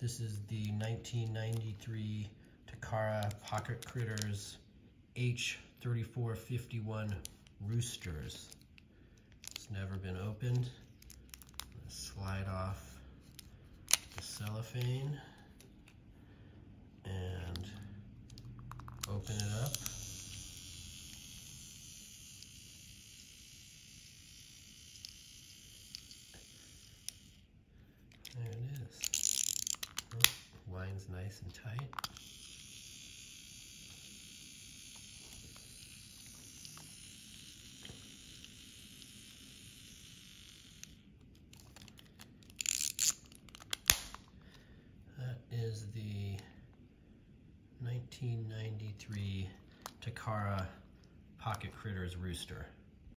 This is the 1993 Takara Pocket Critters H3451 Roosters. It's never been opened. Slide off the cellophane and open it up. There it is. Oh, line's nice and tight. That is the 1993 Takara Pocket Critters Rooster.